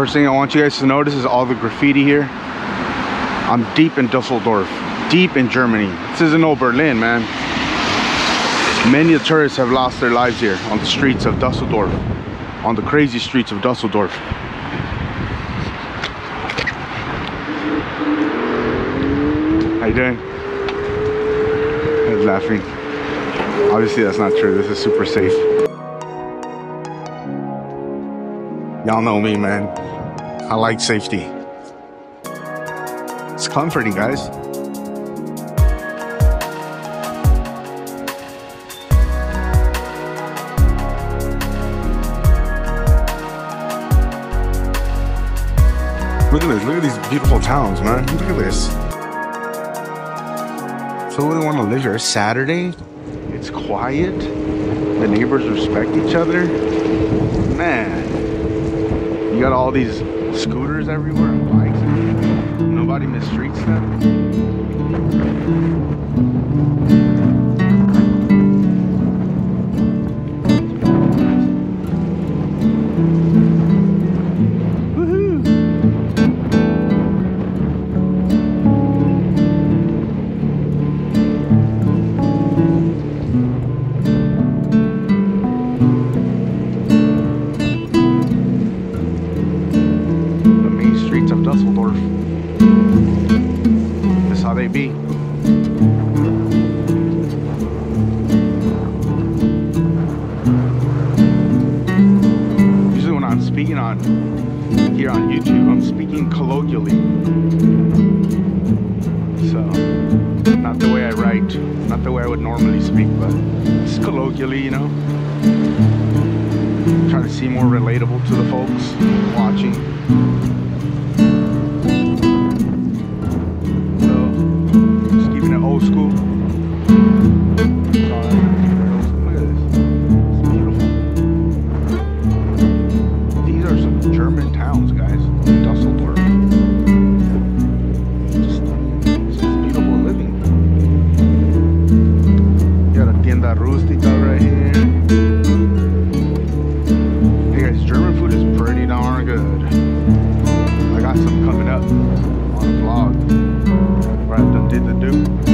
First thing I want you guys to notice is all the graffiti here. I'm deep in Dusseldorf, deep in Germany. This isn't old Berlin, man. Many tourists have lost their lives here on the streets of Dusseldorf, on the crazy streets of Dusseldorf. How you doing? He's laughing. Obviously that's not true. This is super safe. Y'all know me, man. I like safety. It's comforting, guys. Look at this. Look at these beautiful towns, man. Look at this. So we want to live here. Saturday. It's quiet. The neighbors respect each other. Man, you got all these scooters everywhere bikes. Nobody mistreats them. That's how they be. Usually when I'm speaking on here on YouTube, I'm speaking colloquially. So, not the way I write, not the way I would normally speak, but just colloquially, you know Trying to seem more relatable to the folks watching. Coming up on a vlog done did the do.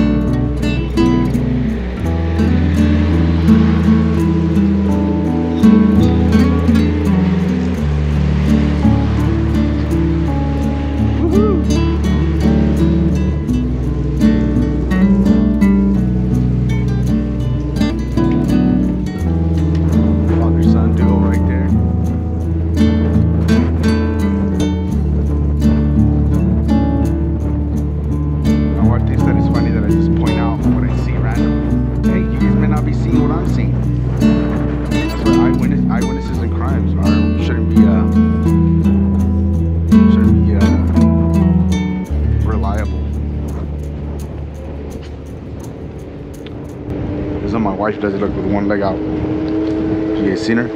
My wife does it look with one leg out. You guys seen her?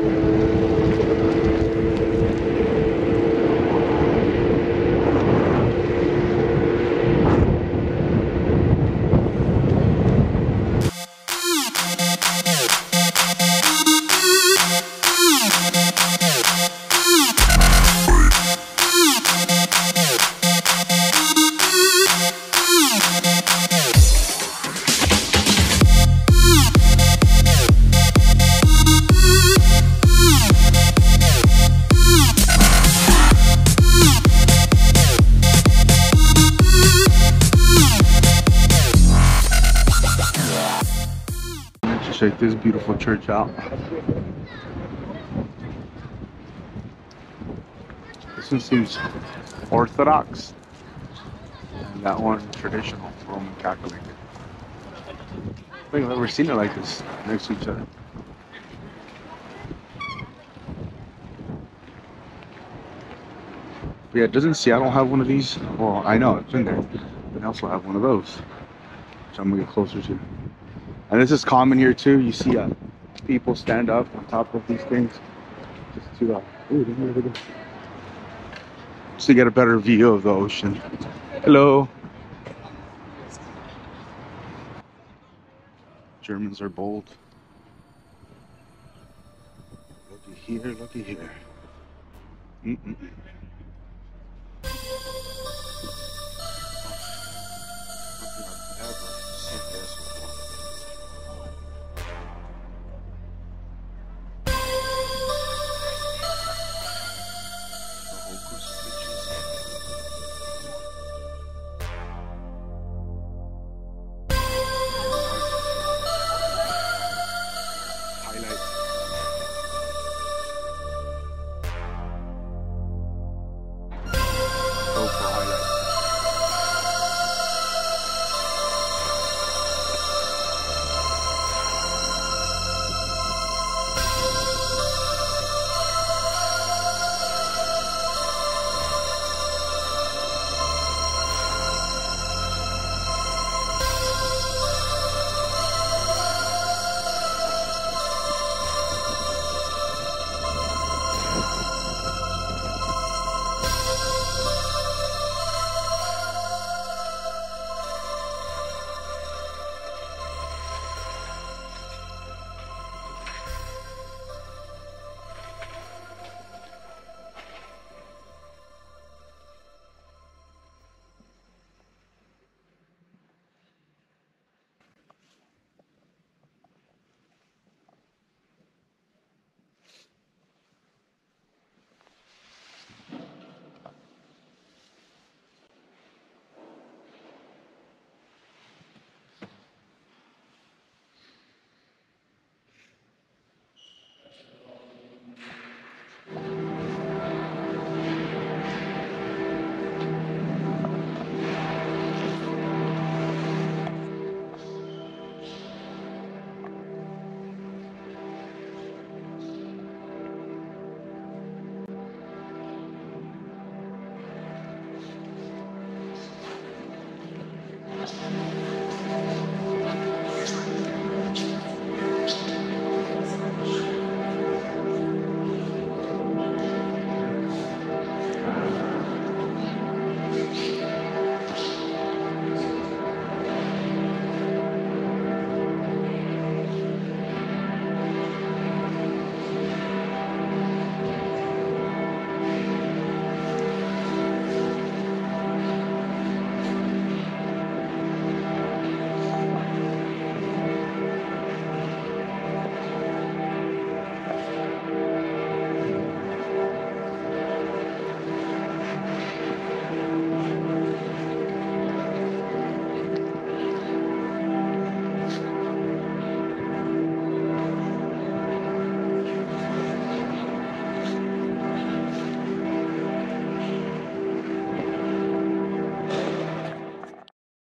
Check this beautiful church out. This one seems Orthodox. And that one traditional, Roman Catholic. I think I've never seen it like this next to each other. But yeah, doesn't Seattle have one of these? Well, I know, it's in there. But they also have one of those. Which I'm gonna get closer to. And this is common here too. You see uh, people stand up on top of these things just to, uh, ooh, just to get a better view of the ocean. Hello. Germans are bold. Looky here, looky here. Mm-mm.